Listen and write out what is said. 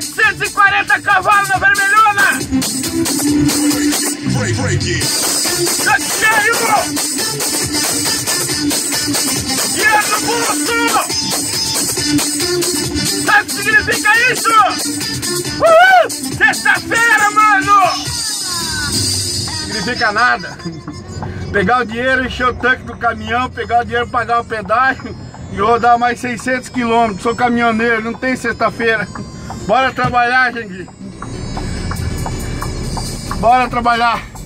140 cavalos na vermelhona! Tá cheio! Dinheiro no bolso! Sabe o que significa isso? Uhul! Sexta-feira, mano! Significa nada. Pegar o dinheiro, encher o tanque do caminhão, pegar o dinheiro, pagar o pedágio e rodar mais 600 quilômetros. Sou caminhoneiro, não tem sexta-feira. Bora trabalhar, gente. Bora trabalhar.